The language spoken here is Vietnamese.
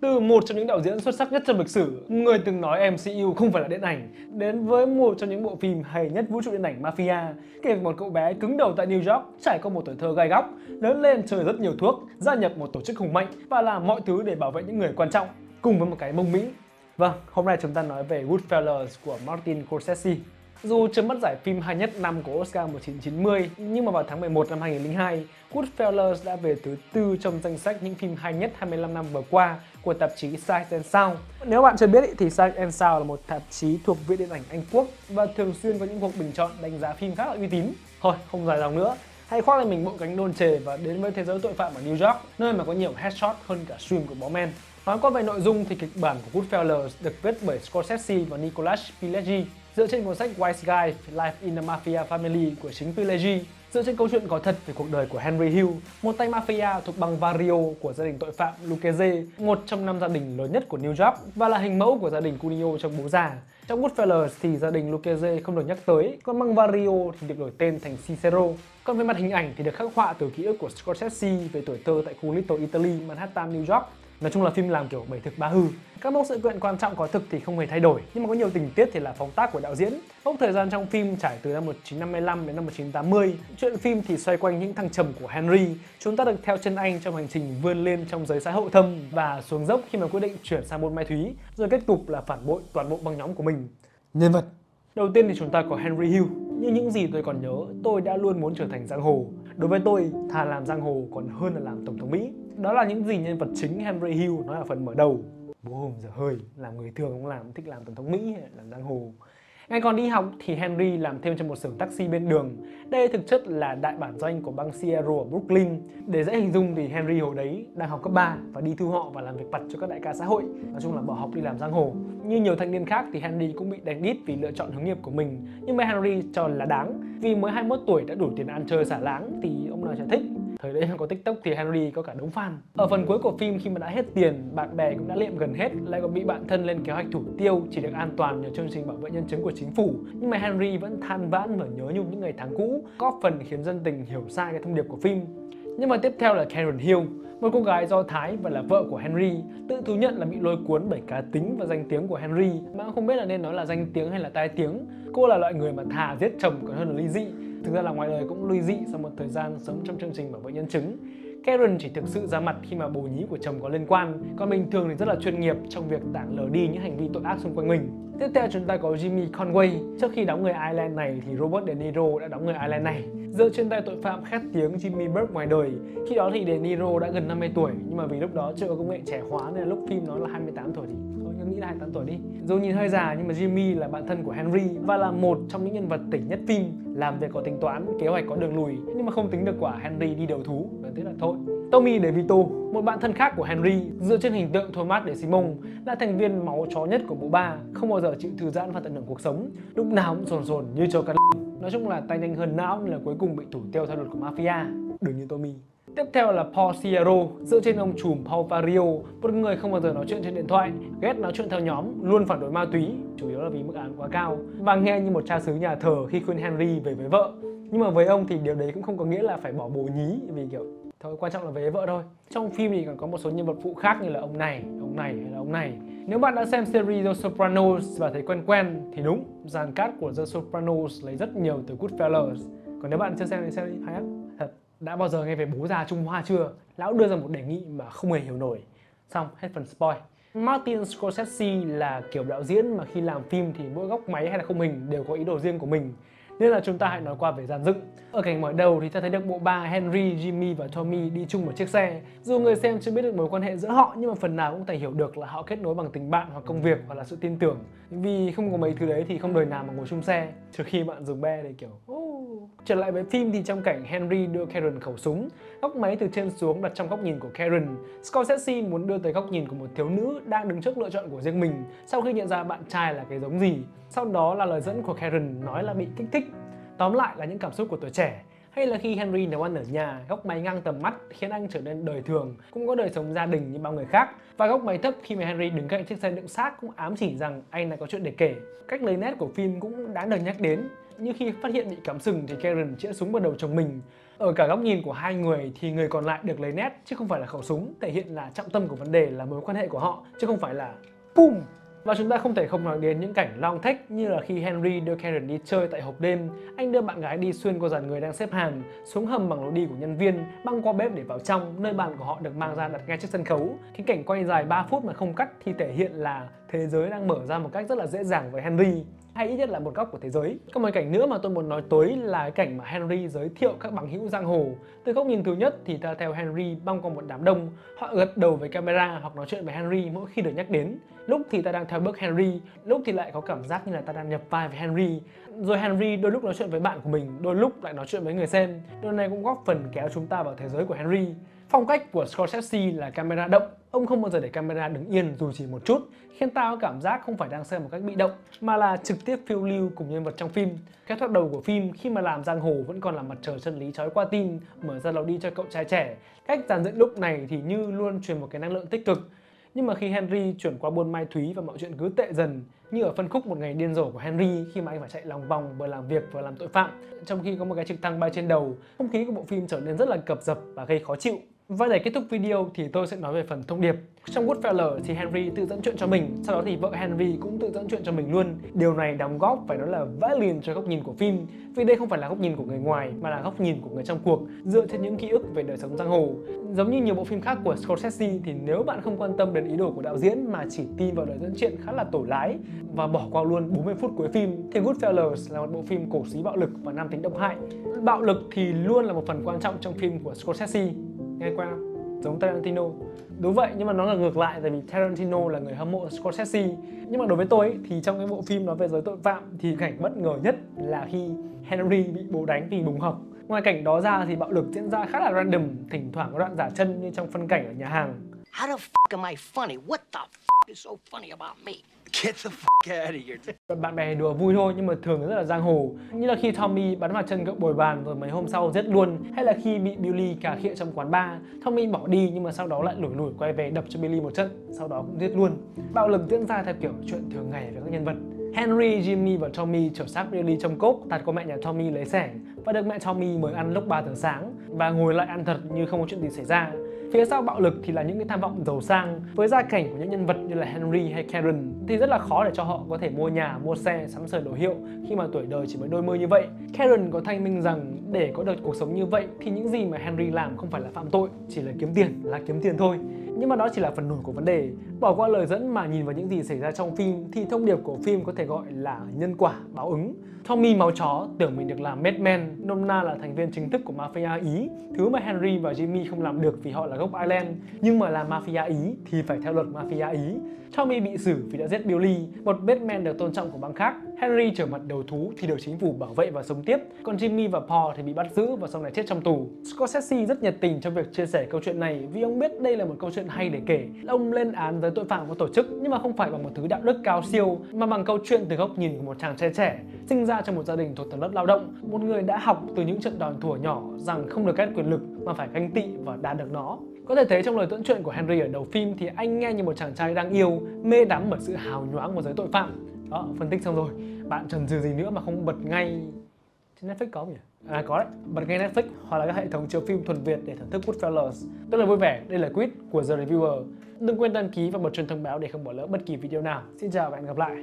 Từ một trong những đạo diễn xuất sắc nhất trong lịch sử, người từng nói MCU không phải là điện ảnh, đến với một trong những bộ phim hay nhất vũ trụ điện ảnh Mafia, kể một cậu bé cứng đầu tại New York, trải qua một tuổi thơ gai góc, lớn lên chơi rất nhiều thuốc, gia nhập một tổ chức hùng mạnh và làm mọi thứ để bảo vệ những người quan trọng, cùng với một cái mông Mỹ. Vâng, hôm nay chúng ta nói về Goodfellas của Martin Scorsese. Dù chưa mất giải phim hay nhất năm của Oscar 1990, nhưng mà vào tháng 11 năm 2002, Goodfellas đã về thứ tư trong danh sách những phim hay nhất 25 năm vừa qua của tạp chí Sight and Sound. Nếu bạn chưa biết thì Sight and Sound là một tạp chí thuộc Viện Điện ảnh Anh Quốc và thường xuyên có những cuộc bình chọn đánh giá phim khá là uy tín. Thôi, không dài dòng nữa, hãy khoác lên mình bộ cánh đôn chề và đến với thế giới tội phạm ở New York, nơi mà có nhiều headshot hơn cả stream của bó men. Nói qua về nội dung thì kịch bản của Goodfellas được viết bởi Scorsese và Nicolas Pileggi dựa trên cuốn sách Wise Guy Life in the Mafia Family của chính Pileggi dựa trên câu chuyện có thật về cuộc đời của Henry Hill, một tay mafia thuộc bang Vario của gia đình tội phạm Lucchese, một trong năm gia đình lớn nhất của New York và là hình mẫu của gia đình Cuneo trong bố già. Trong Goodfellas thì gia đình Lucchese không được nhắc tới, còn bang Vario thì được đổi tên thành Cicero. Còn về mặt hình ảnh thì được khắc họa từ ký ức của Scorsese về tuổi thơ tại khu Little Italy, Manhattan, New York Nói chung là phim làm kiểu bảy thực ba hư. Các mốc sự kiện quan trọng có thực thì không hề thay đổi, nhưng mà có nhiều tình tiết thì là phóng tác của đạo diễn. Mốc thời gian trong phim trải từ năm 1955 đến năm 1980. Chuyện phim thì xoay quanh những thăng trầm của Henry. Chúng ta được theo chân anh trong hành trình vươn lên trong giới xã hội thâm và xuống dốc khi mà quyết định chuyển sang môn mai thúy, rồi kết cục là phản bội toàn bộ băng nhóm của mình. Nhân vật Đầu tiên thì chúng ta có Henry Hill. Như những gì tôi còn nhớ, tôi đã luôn muốn trở thành giang hồ. Đối với tôi, thà làm giang hồ còn hơn là làm tổng thống Mỹ. Đó là những gì nhân vật chính Henry Hill nói ở phần mở đầu. Bố hùng giờ hơi, làm người thường cũng làm, thích làm tổng thống Mỹ hay làm giang hồ. Ngày còn đi học thì Henry làm thêm cho một xưởng taxi bên đường. Đây thực chất là đại bản doanh của bang Sierra ở Brooklyn. Để dễ hình dung thì Henry hồi đấy đang học cấp 3 và đi thu họ và làm việc vặt cho các đại ca xã hội. Nói chung là bỏ học đi làm giang hồ. Như nhiều thanh niên khác thì Henry cũng bị đánh đít vì lựa chọn hướng nghiệp của mình. Nhưng mà Henry cho là đáng. Vì mới 21 tuổi đã đủ tiền ăn chơi xả láng thì ông nào chả thích. Thời đấy có TikTok thì Henry có cả đống fan. Ở phần cuối của phim khi mà đã hết tiền, bạn bè cũng đã liệm gần hết, lại còn bị bạn thân lên kế hoạch thủ tiêu chỉ được an toàn nhờ chương trình bảo vệ nhân chứng của chính phủ. Nhưng mà Henry vẫn than vãn và nhớ nhung những ngày tháng cũ, có phần khiến dân tình hiểu sai cái thông điệp của phim. Nhưng mà tiếp theo là Karen Hill, một cô gái do Thái và là vợ của Henry, tự thú nhận là bị lôi cuốn bởi cá tính và danh tiếng của Henry, mà không biết là nên nói là danh tiếng hay là tai tiếng. Cô là loại người mà thà giết chồng còn hơn là ly dị, thực ra là ngoài đời cũng ly dị sau một thời gian sống trong chương trình bảo vệ nhân chứng. Karen chỉ thực sự ra mặt khi mà bồ nhí của chồng có liên quan, còn bình thường thì rất là chuyên nghiệp trong việc tảng lờ đi những hành vi tội ác xung quanh mình. Tiếp theo chúng ta có Jimmy Conway. Trước khi đóng người Ireland này thì Robert De Niro đã đóng người Ireland này. Dựa trên tay tội phạm khét tiếng Jimmy Burke ngoài đời. Khi đó thì De Niro đã gần 50 tuổi, nhưng mà vì lúc đó chưa có công nghệ trẻ hóa nên lúc phim nó là 28 tuổi thì thôi nghĩ là 28 tuổi đi. Dù nhìn hơi già nhưng mà Jimmy là bạn thân của Henry và là một trong những nhân vật tỉnh nhất phim, làm việc có tính toán, kế hoạch có đường lùi nhưng mà không tính được quả Henry đi đầu thú, và thế là thôi. Tommy DeVito, một bạn thân khác của Henry, dựa trên hình tượng Thomas De Simon, là thành viên máu chó nhất của bộ ba, không bao giờ chịu thư giãn và tận hưởng cuộc sống, lúc nào cũng sồn sồn như cho cắn Nói chung là tay nhanh hơn não nên là cuối cùng bị thủ tiêu theo luật của mafia, đừng như Tommy. Tiếp theo là Paul Ciero, dựa trên ông trùm Paul Vario, một người không bao giờ nói chuyện trên điện thoại, ghét nói chuyện theo nhóm, luôn phản đối ma túy, chủ yếu là vì mức án quá cao, và nghe như một cha xứ nhà thờ khi khuyên Henry về với vợ. Nhưng mà với ông thì điều đấy cũng không có nghĩa là phải bỏ bồ nhí, vì kiểu thôi quan trọng là về vợ thôi. Trong phim thì còn có một số nhân vật phụ khác như là ông này, ông này hay là ông này. Nếu bạn đã xem series The Sopranos và thấy quen quen thì đúng, dàn cast của The Sopranos lấy rất nhiều từ Goodfellas. Còn nếu bạn chưa xem thì xem đi, hay lắm, thật. Đã bao giờ nghe về bố già Trung Hoa chưa? Lão đưa ra một đề nghị mà không hề hiểu nổi. Xong, hết phần spoil. Martin Scorsese là kiểu đạo diễn mà khi làm phim thì mỗi góc máy hay là khung hình đều có ý đồ riêng của mình nên là chúng ta hãy nói qua về dàn dựng. Ở cảnh mở đầu thì ta thấy được bộ ba Henry, Jimmy và Tommy đi chung một chiếc xe. Dù người xem chưa biết được mối quan hệ giữa họ nhưng mà phần nào cũng thể hiểu được là họ kết nối bằng tình bạn hoặc công việc hoặc là sự tin tưởng. Vì không có mấy thứ đấy thì không đời nào mà ngồi chung xe trừ khi bạn dùng be để kiểu oh. Trở lại với phim thì trong cảnh Henry đưa Karen khẩu súng, góc máy từ trên xuống đặt trong góc nhìn của Karen. Scorsese muốn đưa tới góc nhìn của một thiếu nữ đang đứng trước lựa chọn của riêng mình sau khi nhận ra bạn trai là cái giống gì. Sau đó là lời dẫn của Karen nói là bị kích thích. Tóm lại là những cảm xúc của tuổi trẻ hay là khi Henry nấu ăn ở nhà, góc máy ngang tầm mắt khiến anh trở nên đời thường, cũng có đời sống gia đình như bao người khác. Và góc máy thấp khi mà Henry đứng cạnh chiếc xe đựng xác cũng ám chỉ rằng anh đã có chuyện để kể. Cách lấy nét của phim cũng đáng được nhắc đến như khi phát hiện bị cắm sừng thì Karen chĩa súng vào đầu chồng mình. Ở cả góc nhìn của hai người thì người còn lại được lấy nét chứ không phải là khẩu súng, thể hiện là trọng tâm của vấn đề là mối quan hệ của họ chứ không phải là BOOM và chúng ta không thể không nói đến những cảnh long thách như là khi Henry đưa Karen đi chơi tại hộp đêm, anh đưa bạn gái đi xuyên qua dàn người đang xếp hàng, xuống hầm bằng lối đi của nhân viên, băng qua bếp để vào trong, nơi bàn của họ được mang ra đặt ngay trước sân khấu. Cái cảnh quay dài 3 phút mà không cắt thì thể hiện là thế giới đang mở ra một cách rất là dễ dàng với Henry hay ít nhất là một góc của thế giới. Có một cảnh nữa mà tôi muốn nói tới là cái cảnh mà Henry giới thiệu các bằng hữu giang hồ. Từ góc nhìn thứ nhất thì ta theo Henry băng qua một đám đông, họ gật đầu với camera hoặc nói chuyện với Henry mỗi khi được nhắc đến. Lúc thì ta đang theo bước Henry, lúc thì lại có cảm giác như là ta đang nhập vai với Henry. Rồi Henry đôi lúc nói chuyện với bạn của mình, đôi lúc lại nói chuyện với người xem. Điều này cũng góp phần kéo chúng ta vào thế giới của Henry. Phong cách của Scorsese là camera động, ông không bao giờ để camera đứng yên dù chỉ một chút, khiến ta có cảm giác không phải đang xem một cách bị động, mà là trực tiếp phiêu lưu cùng nhân vật trong phim. Cái thoát đầu của phim khi mà làm giang hồ vẫn còn là mặt trời chân lý trói qua tim, mở ra lối đi cho cậu trai trẻ. Cách dàn dựng lúc này thì như luôn truyền một cái năng lượng tích cực. Nhưng mà khi Henry chuyển qua buôn mai thúy và mọi chuyện cứ tệ dần, như ở phân khúc một ngày điên rồ của Henry khi mà anh phải chạy lòng vòng vừa làm việc vừa làm tội phạm, trong khi có một cái trực thăng bay trên đầu, không khí của bộ phim trở nên rất là cập dập và gây khó chịu. Và để kết thúc video thì tôi sẽ nói về phần thông điệp. Trong Goodfellas thì Henry tự dẫn chuyện cho mình, sau đó thì vợ Henry cũng tự dẫn chuyện cho mình luôn. Điều này đóng góp phải nói là valiant cho góc nhìn của phim, vì đây không phải là góc nhìn của người ngoài mà là góc nhìn của người trong cuộc, dựa trên những ký ức về đời sống giang hồ. Giống như nhiều bộ phim khác của Scorsese thì nếu bạn không quan tâm đến ý đồ của đạo diễn mà chỉ tin vào lời dẫn chuyện khá là tổ lái và bỏ qua luôn 40 phút cuối phim thì Goodfellas là một bộ phim cổ xí bạo lực và nam tính độc hại. Bạo lực thì luôn là một phần quan trọng trong phim của Scorsese nghe qua giống Tarantino. Đúng vậy nhưng mà nó là ngược lại tại vì Tarantino là người hâm mộ Scorsese. Nhưng mà đối với tôi ấy, thì trong cái bộ phim nói về giới tội phạm thì cảnh bất ngờ nhất là khi Henry bị bố đánh vì bùng học. Ngoài cảnh đó ra thì bạo lực diễn ra khá là random thỉnh thoảng có đoạn giả chân như trong phân cảnh ở nhà hàng. How the f am I funny? What the f is so funny about me? Get the f out of here. bạn bè đùa vui thôi nhưng mà thường rất là giang hồ. Như là khi Tommy bắn vào chân cậu bồi bàn rồi mấy hôm sau giết luôn hay là khi bị Billy cà khịa trong quán bar Tommy bỏ đi nhưng mà sau đó lại lủi lủi quay về đập cho Billy một trận sau đó cũng giết luôn. Bạo lực diễn ra theo kiểu chuyện thường ngày với các nhân vật. Henry, Jimmy và Tommy chở xác Billy trong cốc tạt qua mẹ nhà Tommy lấy sẻng và được mẹ Tommy mời ăn lúc 3 giờ sáng và ngồi lại ăn thật như không có chuyện gì xảy ra. Phía sau bạo lực thì là những cái tham vọng giàu sang Với gia cảnh của những nhân vật như là Henry hay Karen Thì rất là khó để cho họ có thể mua nhà, mua xe, sắm sửa đồ hiệu Khi mà tuổi đời chỉ mới đôi mươi như vậy. Karen có thanh minh rằng để có được cuộc sống như vậy Thì những gì mà Henry làm không phải là phạm tội Chỉ là kiếm tiền, là kiếm tiền thôi nhưng mà đó chỉ là phần nổi của vấn đề. Bỏ qua lời dẫn mà nhìn vào những gì xảy ra trong phim thì thông điệp của phim có thể gọi là nhân quả, báo ứng. Tommy máu chó, tưởng mình được làm Madman nôm na là thành viên chính thức của mafia Ý. Thứ mà Henry và Jimmy không làm được vì họ là gốc Ireland, nhưng mà là mafia Ý thì phải theo luật mafia Ý. Tommy bị xử vì đã giết Billy, một Batman được tôn trọng của bang khác. Henry trở mặt đầu thú thì được chính phủ bảo vệ và sống tiếp. Còn Jimmy và Paul thì bị bắt giữ và sau này chết trong tù. Scorsese rất nhiệt tình trong việc chia sẻ câu chuyện này vì ông biết đây là một câu chuyện hay để kể. Ông lên án giới tội phạm của tổ chức, nhưng mà không phải bằng một thứ đạo đức cao siêu, mà bằng câu chuyện từ góc nhìn của một chàng trai trẻ, sinh ra trong một gia đình thuộc tầng lớp lao động. Một người đã học từ những trận đòn thủa nhỏ rằng không được ghét quyền lực, mà phải ganh tị và đạt được nó có thể thấy trong lời tuẫn chuyện của Henry ở đầu phim thì anh nghe như một chàng trai đang yêu, mê đắm bởi sự hào nhoáng của giới tội phạm. Đó, phân tích xong rồi. Bạn trần trừ gì nữa mà không bật ngay trên Netflix có không nhỉ? À có đấy, bật ngay Netflix hoặc là các hệ thống chiếu phim thuần Việt để thưởng thức Goodfellas. Rất là vui vẻ, đây là Quýt của The Reviewer. Đừng quên đăng ký và bật chuông thông báo để không bỏ lỡ bất kỳ video nào. Xin chào và hẹn gặp lại.